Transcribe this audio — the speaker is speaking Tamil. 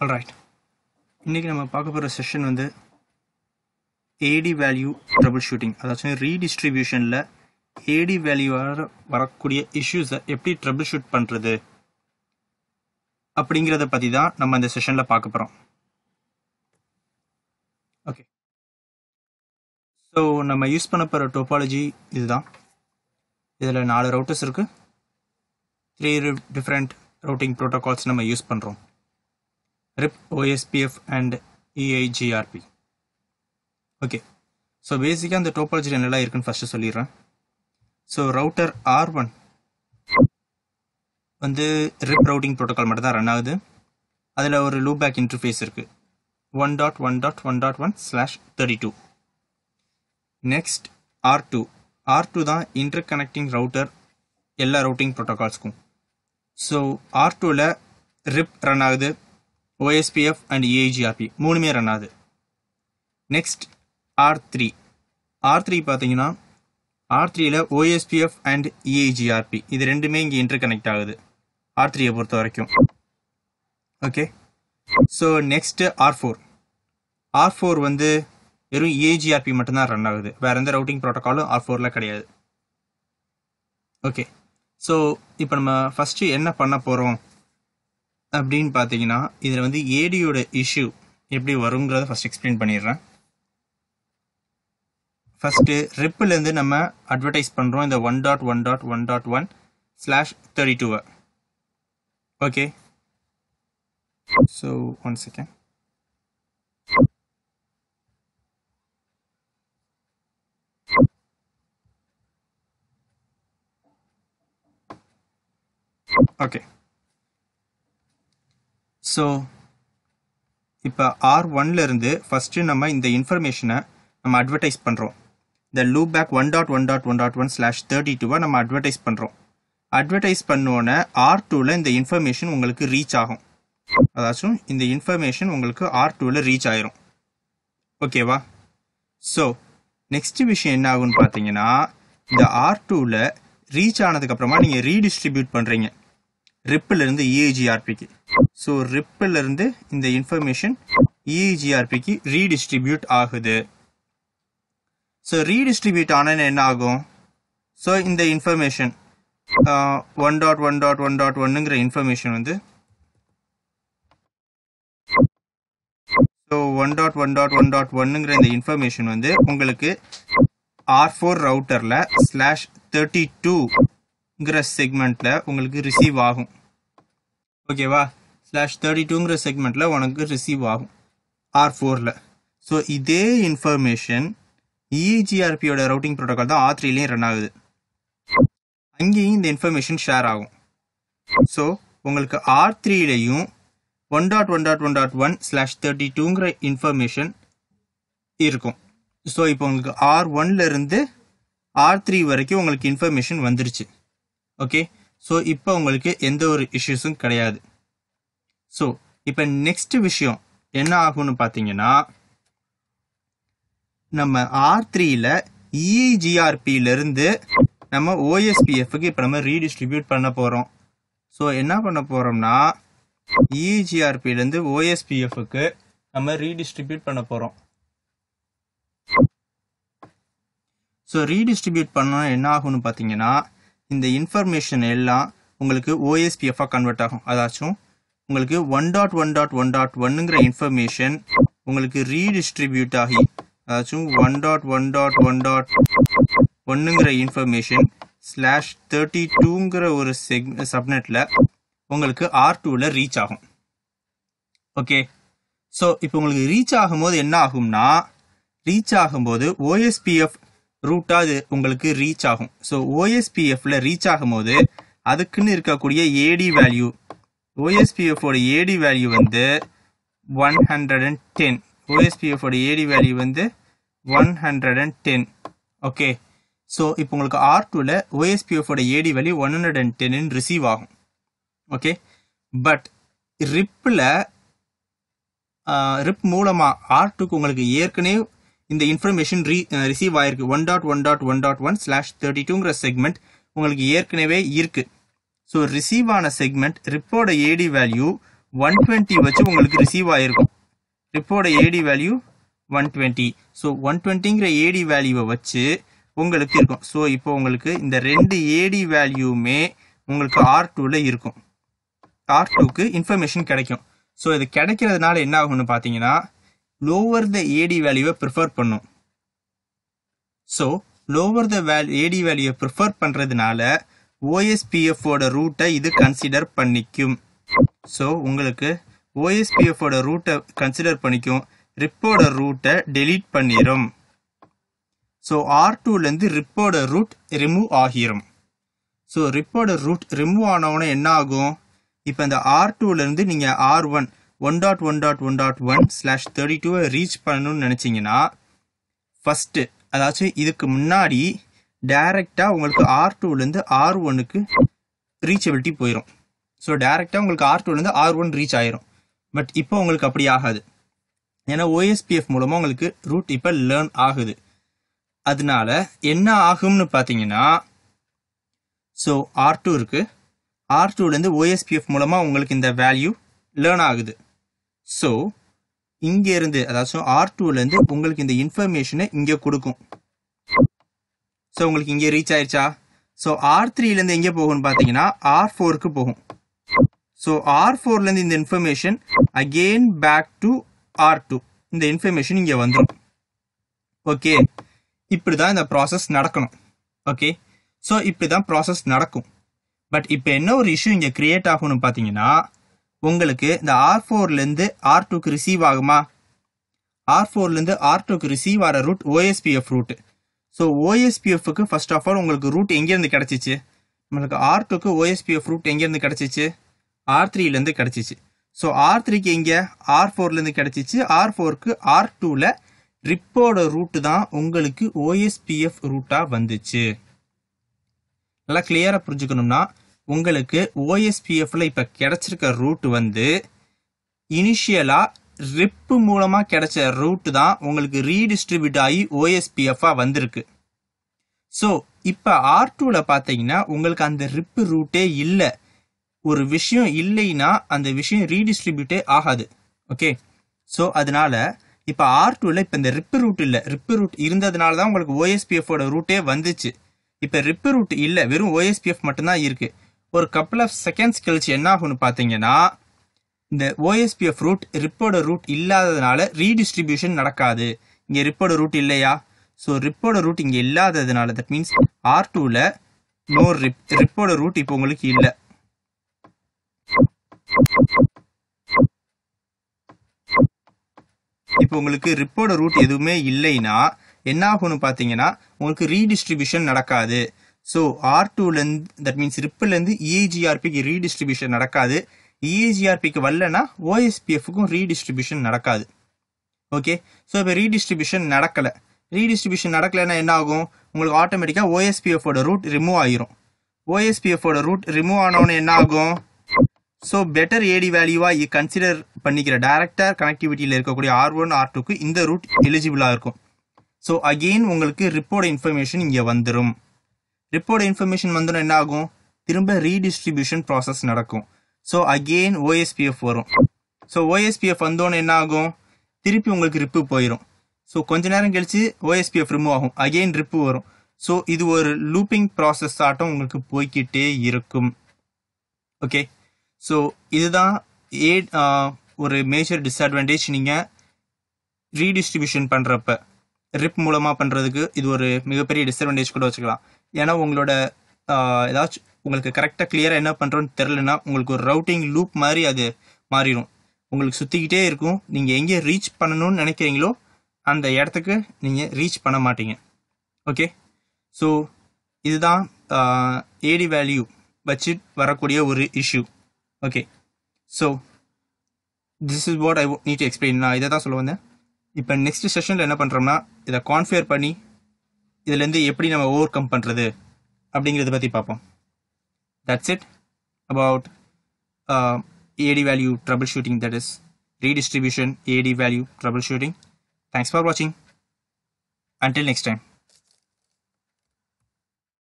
ஆல்ரைட் இன்றைக்கி நம்ம பார்க்க போகிற செஷன் வந்து ஏடி வேல்யூ ட்ரபிள் ஷூட்டிங் அதாச்சும் ரீடிஸ்ட்ரிபியூஷனில் ஏடி வேல்யூவாக வரக்கூடிய இஷ்யூஸை எப்படி ட்ரபிள் ஷூட் பண்ணுறது அப்படிங்கிறத பற்றி தான் நம்ம இந்த செஷனில் பார்க்க போகிறோம் ஓகே ஸோ நம்ம யூஸ் பண்ண போகிற டோபாலஜி இதுதான். இதில் நாலு ரவுட்டர்ஸ் இருக்குது த்ரீ டிஃப்ரெண்ட் ரவுட்டிங் ப்ரோட்டோகால்ஸ் நம்ம யூஸ் பண்ணுறோம் RIP OSPF and EIGRP okay so பேசிக்காக அந்த டோபாலஜி என்னெல்லாம் இருக்குன்னு ஃபஸ்ட்டு சொல்லிடுறேன். ஸோ ரவுட்டர் ஆர் ஒன் வந்து ரிப் ரவுட்டிங் ப்ரோட்டோகால் மட்டும் தான் ரன் ஆகுது. அதில் ஒரு லூ பேக் இன்டர்ஃபேஸ் இருக்குது one dot one dot one dot one slash thirty two next R two R two தான் இன்டர் கனெக்டிங் ரவுட்டர் எல்லா ரவுட்டிங் ப்ரோட்டோகால்ஸ்க்கும் ஸோ ஆர் டூவில் ரிப் ரன் ஆகுது. ஓஎஸ்பிஎஃப் அண்ட் ஏஜிஆர்பி மூணுமே ரன் ஆகுது. Next R three R three பார்த்தீங்கன்னா ஆர் த்ரீயில் ஓஎஸ்பிஎஃப் அண்ட் இஏஜிஆர்பி இது ரெண்டுமே இங்கே இன்டர் கனெக்ட் ஆகுது ஆர் த்ரீயை பொறுத்த வரைக்கும். Okay so next R four R four வந்து வெறும் ஏஜிஆர்பி மட்டும்தான் ரன் ஆகுது. வேறு எந்த ரவுட்டிங் ப்ரோட்டோக்காலும் ஆர் ஃபோரில் கிடையாது. ஓகே ஸோ இப்போ நம்ம ஃபஸ்ட்டு என்ன பண்ண போகிறோம் அப்படின்னு பார்த்தீங்கன்னா இதில் வந்து ஏடியோட இஷ்யூ எப்படி வருங்கிறத ஃபஸ்ட் எக்ஸ்பிளைன் பண்ணிடுறேன். ஃபஸ்ட்டு ரிப்பிலேருந்து நம்ம அட்வர்டைஸ் பண்ணுறோம் இந்த one dot one dot one dot one slash thirty டூவை okay so one second okay so இப்போ ஆர் ஒன்லேருந்து ஃபஸ்ட்டு நம்ம இந்த இன்ஃபர்மேஷனை நம்ம அட்வர்டைஸ் பண்ணுறோம் இந்த loopback one dot one dot one dot one slash thirty டூவை நம்ம அட்வர்டைஸ் பண்ணுறோம் அட்வர்டைஸ் பண்ணோன்னே ஆர் டூவில் இந்த இன்ஃபர்மேஷன் உங்களுக்கு ரீச் ஆகும். அதாச்சும் இந்த இன்ஃபர்மேஷன் உங்களுக்கு ஆர் டூவில் ரீச் ஆயிரும். ஓகேவா ஸோ நெக்ஸ்ட் விஷயம் என்ன ஆகும்னு பார்த்தீங்கன்னா இந்த ஆர் டூவில் ரீச் ஆனதுக்கப்புறமா நீங்கள் ரீடிஸ்ட்ரிபியூட் பண்ணுறீங்க ரிப்பிலிருந்து இஏஜிஆர்பிக்கு ஸோ ரிப்பிலிருந்து இந்த இன்ஃபர்மேஷன் இஜிஆர்பிக்கு ரீடிஸ்ட்ரிபியூட் ஆகுது. ஸோ ரீடிஸ்ட்ரிபியூட் ஆனால் என்ன ஆகும்? ஸோ இந்த information one dot one dot one dot ஒன்னுங்கிற information வந்து so one dot one dot one dot ஒன்னுங்கிற இந்த இன்ஃபர்மேஷன் வந்து உங்களுக்கு ஆர் ஃபோர் ரவுட்டரில் ஸ்லாஷ் தேர்ட்டி டூங்கிற செக்மெண்ட்டில் உங்களுக்கு ரிசீவ் ஆகும். ஓகேவா ஸ்லாஷ் தேர்ட்டி டூங்கிற செக்மெண்ட்டில் உனக்கு ரிசீவ் ஆகும். ஆர் ஃபோரில் ஸோ இதே இன்ஃபர்மேஷன் இஜிஆர்பியோட ரவுட்டிங் ப்ரோட்டோக்கால் தான் ஆர் த்ரீலேயும் ரன் ஆகுது. அங்கேயும் இந்த இன்ஃபர்மேஷன் ஷேர் ஆகும். ஸோ உங்களுக்கு R த்ரீலையும் one dot one dot one dot one slash thirty டூங்கிற information இருக்கும். ஸோ இப்போ உங்களுக்கு ஆர் ஒன்லேருந்து ஆர் த்ரீ வரைக்கும் உங்களுக்கு இன்ஃபர்மேஷன் வந்துருச்சு. ஓகே ஸோ இப்போ உங்களுக்கு எந்த ஒரு இஷ்யூஸும் கிடையாது. ஸோ இப்போ நெக்ஸ்ட் விஷயம் என்ன ஆகும்னு பார்த்தீங்கன்னா நம்ம ஆர் த்ரீயில் இஜிஆர்பியிலேருந்து நம்ம ஓஎஸ்பிஎஃப்க்கு இப்போ நம்ம ரீடிஸ்ட்ரிபியூட் பண்ண போகிறோம் ஸோ என்ன பண்ண போகிறோம்னா இஜிஆர்பிலேருந்து ஓஎஸ்பிஎஃப்க்கு நம்ம ரீடிஸ்ட்ரிபியூட் பண்ண போகிறோம் ஸோ ரீடிஸ்ட்ரிபியூட் பண்ணால் என்ன ஆகும்னு பார்த்தீங்கன்னா இந்த இன்ஃபர்மேஷன் எல்லாம் உங்களுக்கு ஓஎஸ்பிஎஃபாக கன்வெர்ட் ஆகும். அதாச்சும் உங்களுக்கு one dot one dot one dot ஒன்னுங்கிற information உங்களுக்கு ரீடிஸ்ட்ரிபியூட் ஆகி அதாச்சும் one dot one dot one dot ஒன்னுங்கிற information slash thirty டூங்கிற ஒரு செக் சப்நெட்டில் உங்களுக்கு ஆர் டூவில் ரீச் ஆகும். ஓகே ஸோ இப்போ உங்களுக்கு ரீச் ஆகும்போது என்ன ஆகும்னா ரீச் ஆகும்போது ஓஎஸ்பிஎஃப் ரூட்டாக அது உங்களுக்கு ரீச் ஆகும். ஸோ ஓஎஸ்பிஎஃப்ல ரீச் ஆகும்போது அதுக்குன்னு இருக்கக்கூடிய ஏடி வேல்யூ ஓஎஸ்பிஎஃபோட ஏடி வேல்யூ வந்து ஒன் ஹண்ட்ரட் அண்ட் டென் ஓஎஸ்பிஎஃபோட ஏடி வேல்யூ வந்து one hundred and ten okay so இப்போ உங்களுக்கு ஆர் டூவில் ஓஎஸ்பிஎஃபோட AD value one hundred and ten receive ஆகும். ஓகே பட் ரிப்பில் ரிப் மூலமாக ஆர் டூக்கு உங்களுக்கு ஏற்கனவே இந்த இன்ஃபர்மேஷன் ரீ ரிசீவ் ஆயிருக்கு. One dot one dot one dot one slash thirty டூங்கிற segment உங்களுக்கு ஏற்கனவே இருக்குது ஸோ ரிசீவ் ஆன செக்மெண்ட் ரிப்போட ஏடி வேல்யூ ஒன் டுவெண்ட்டி வச்சு உங்களுக்கு ரிசீவ் ஆகிருக்கும் ரிப்போட AD value one twenty so one டுவெண்ட்டிங்கிற AD வேல்யூவை வச்சு உங்களுக்கு இருக்கும். ஸோ இப்போ உங்களுக்கு இந்த ரெண்டு ஏடி வேல்யூமே உங்களுக்கு ஆர் டூவில் இருக்கும். ஆர் டூக்கு இன்ஃபர்மேஷன் கிடைக்கும். ஸோ இது கிடைக்கிறதுனால என்ன ஆகும்னு பார்த்தீங்கன்னா லோவர் த ஏடி வேல்யூவை ப்ரிஃபர் பண்ணும். ஸோ லோவர் த வேல் ஏடி வேல்யூவை ப்ரிஃபர் பண்ணுறதுனால ஓஎஸ்பிஎஃபோட ரூட்டை இது கன்சிடர் பண்ணிக்கும். ஸோ உங்களுக்கு ஓஎஸ்பிஎஃபோட ரூட்டை கன்சிடர் பண்ணிக்கும். ரிப்போட ரூட்டை டெலீட் பண்ணிடும் ஸோ ஆர் டூலேருந்து ரிப்போட ரூட் ரிமூவ் ஆகிரும். ஸோ ரிப்போட ரூட் ரிமூவ் ஆனவுடனே என்ன ஆகும் இப்போ இந்த ஆர் டூலேருந்து நீங்கள் R one one dot one dot one dot one slash thirty டூவை ரீச் பண்ணணும்னு நினச்சிங்கன்னா ஃபஸ்ட்டு அதாச்சும் இதுக்கு முன்னாடி டைரெக்டாக உங்களுக்கு ஆர் டூலேருந்து ஆர் ஒனுக்கு ரீச்சபிலிட்டி போயிடும் ஸோ டைரெக்டாக உங்களுக்கு ஆர் டூலேருந்து ஆர் ஒன் ரீச் ஆயிரும். பட் இப்போ உங்களுக்கு அப்படி ஆகாது. ஏன்னா ஓஎஸ்பிஎஃப் மூலமாக உங்களுக்கு ரூட் இப்போ லேர்ன் ஆகுது. அதனால என்ன ஆகும்னு பார்த்தீங்கன்னா ஸோ ஆர் டூ இருக்கு. ஆர் டூலேருந்து ஓஎஸ்பிஎஃப் மூலமாக உங்களுக்கு இந்த வேல்யூ லேர்ன் ஆகுது. ஸோ இங்கேருந்து அதாவது அதாச்சும் ஆர் டூலேருந்து உங்களுக்கு இந்த இன்ஃபர்மேஷனை இங்கே கொடுக்கும். ஸோ உங்களுக்கு இங்கே ரீச் ஆயிடுச்சா ஸோ ஆர் த்ரீலேருந்து எங்கே போகும்னு பார்த்தீங்கன்னா ஆர் ஃபோருக்கு போகும். ஸோ ஆர் ஃபோர்லேருந்து இந்த information again back to R two இந்த இன்ஃபர்மேஷன் இங்கே வந்துடும் ஓகே இப்படி தான் இந்த ப்ராசஸ் நடக்கணும். ஓகே ஸோ இப்படி தான் ப்ராசஸ் நடக்கும். பட் இப்போ என்ன ஒரு இஷ்யூ இங்கே க்ரியேட் ஆகும்னு பார்த்தீங்கன்னா உங்களுக்கு இந்த ஆர் ஃபோர்லேருந்து ஆர் டூக்கு ரிசீவ் ஆகுமா? ஆர் ஃபோர்லேருந்து ஆர் டூக்கு ரிசீவ் ஆகிற ரூட் ஓஎஸ்பிஎஃப் ரூட்டு ஸோ ஓஎஸ்பிஎஃப்க்கு ஃபஸ்ட் ஆஃப் ஆல் உங்களுக்கு ரூட் எங்கேருந்து கிடச்சிச்சு? நம்மளுக்கு ஆர் டூக்கு ஓஎஸ்பிஎஃப் ரூட் எங்கேருந்து கிடச்சிச்சு? ஆர் த்ரீலேருந்து கிடச்சிச்சு. ஸோ ஆர் த்ரீக்கு எங்கே? ஆர் ஃபோர்லேருந்து கிடச்சிச்சு. ஆர் ஃபோருக்கு ஆர் டூவில் ரிப்போட ரூட்டு தான் உங்களுக்கு ஓஎஸ்பிஎஃப் ரூட்டாக வந்துச்சு. நல்லா கிளியராக புரிஞ்சுக்கணும்னா உங்களுக்கு ஓஎஸ்பிஎஃப்ல இப்போ கிடச்சிருக்க ரூட் வந்து இனிஷியலாக ரிப்பு மூலமாக கிடைச்ச ரூட்டு தான் உங்களுக்கு ரீடிஸ்ட்ரிபியூட் ஆகி ஓஎஸ்பிஎஃபாக வந்திருக்கு. ஸோ இப்போ ஆர் டூவில் பார்த்தீங்கன்னா உங்களுக்கு அந்த ரிப்பு ரூட்டே இல்லை. ஒரு விஷயம் இல்லைன்னா அந்த விஷயம் ரீடிஸ்ட்ரிபியூட்டே ஆகாது. ஓகே ஸோ அதனால இப்போ ஆர் டூவில் இப்போ இந்த ரிப்பு ரூட் இல்லை. ரிப்பு ரூட் இருந்ததுனால தான் உங்களுக்கு ஓஎஸ்பிஎஃபோட ரூட்டே வந்துச்சு. இப்போ ரிப்பு ரூட் இல்லை. வெறும் ஓஎஸ்பிஎஃப் மட்டும்தான் இருக்குது ஒரு கப்பல் ஆஃப் செகண்ட்ஸ் கழிச்சு என்ன ஆகும்னு பார்த்தீங்கன்னா இந்த ஓஎஸ்பிஎஃப் ரூட் ரிப்போட ரூட் இல்லாததுனால ரீடிஸ்ட்ரிபியூஷன் நடக்காது. இங்கே ரிப்போட ரூட் இல்லையா? ஸோ ரிப்போட ரூட் இங்கே இல்லாததுனால தட் மீன்ஸ் ஆர் டூவில் நோ ரிப் ரிப்போட ரூட் இப்போ உங்களுக்கு இல்லை. இப்போ உங்களுக்கு ரிப்போட ரூட் எதுவுமே இல்லைன்னா என்ன ஆகும்னு பார்த்தீங்கன்னா உங்களுக்கு ரீடிஸ்ட்ரிபியூஷன் நடக்காது. ஸோ ஆர் டூலேருந்து தட் மீன்ஸ் ரிப்பிலேருந்து இஏஜிஆர்பிக்கு ரீடிஸ்ட்ரிபியூஷன் நடக்காது. இஜிஆர்பிக்கு வரலன்னா ஓஎஸ்பிஎஃப்க்கும் ரீடிஸ்ட்ரிபியூஷன் நடக்காது. ஓகே ஸோ இப்போ ரீடிஸ்ட்ரிபியூஷன் நடக்கலை. ரீடிஸ்ட்ரிபியூஷன் நடக்கலைன்னா என்ன ஆகும்? உங்களுக்கு ஆட்டோமேட்டிக்காக ஓஎஸ்பிஎஃபோட ரூட் ரிமூவ் ஆயிரும். ஓஎஸ்பிஎஃபோட ரூட் ரிமூவ் ஆனவுடனே என்ன ஆகும்? ஸோ பெட்டர் ஏடி வேல்யூவாக கன்சிடர் பண்ணிக்கிற டேரக்டர் கனெக்டிவிட்டியில் இருக்கக்கூடிய ஆர் ஒன் ஆர் டூக்கு இந்த ரூட் எலிஜிபிளாக இருக்கும். ஸோ அகெயின் உங்களுக்கு ரிப்போர்ட் இன்ஃபர்மேஷன் இங்கே வந்துடும் ரிப்போர்ட் இன்ஃபர்மேஷன் வந்துடும் என்ன ஆகும்? திரும்ப ரீடிஸ்ட்ரிபியூஷன் ப்ராசஸ் நடக்கும். ஸோ அகெயின் ஓஎஸ்பிஎஃப் வரும். ஸோ ஓஎஸ்பிஎஃப் வந்தோன்னு என்ன ஆகும் திருப்பி உங்களுக்கு ரிப்பு போயிடும் ஸோ கொஞ்ச நேரம் கழிச்சு ஓஎஸ்பிஎஃப் ரிமூவ் ஆகும். அகெயின் ரிப்பு வரும். ஸோ இது ஒரு லூப்பிங் ப்ராசஸ் ஆட்டம் உங்களுக்கு போய்கிட்டே இருக்கும். ஓகே ஸோ இதுதான் ஏ ஒரு மேஜர் டிஸ்அட்வான்டேஜ் நீங்கள் ரீடிஸ்ட்ரிபியூஷன் பண்ணுறப்ப ரிப் மூலமாக பண்ணுறதுக்கு இது ஒரு மிகப்பெரிய டிஸ்அட்வான்டேஜ் கூட வச்சுக்கலாம். ஏன்னா உங்களோட ஏதாச்சும் உங்களுக்கு கரெக்டாக கிளியராக என்ன பண்ணுறோன்னு தெரிலனா உங்களுக்கு ஒரு ரவுட்டிங் லூப் மாதிரி அது மாறிடும். உங்களுக்கு சுற்றிக்கிட்டே இருக்கும். நீங்கள் எங்கே ரீச் பண்ணணும்னு நினைக்கிறீங்களோ அந்த இடத்துக்கு நீங்கள் ரீச் பண்ண மாட்டீங்க. ஓகே ஸோ இதுதான் ஏடி வேல்யூ வச்சு வரக்கூடிய ஒரு issue okay so this is what I need to explain நான் இதை தான் சொல்ல வந்தேன். இப்போ நெக்ஸ்ட் செஷனில் என்ன பண்ணுறோம்னா இதை கான்ஃபியர் பண்ணி இதுலேருந்து எப்படி நம்ம ஓவர் கம் பண்ணுறது அப்படிங்கிறத பற்றி பார்ப்போம். that's it about uh, AD value troubleshooting that is redistribution AD value troubleshooting. Thanks for watching. Until next time.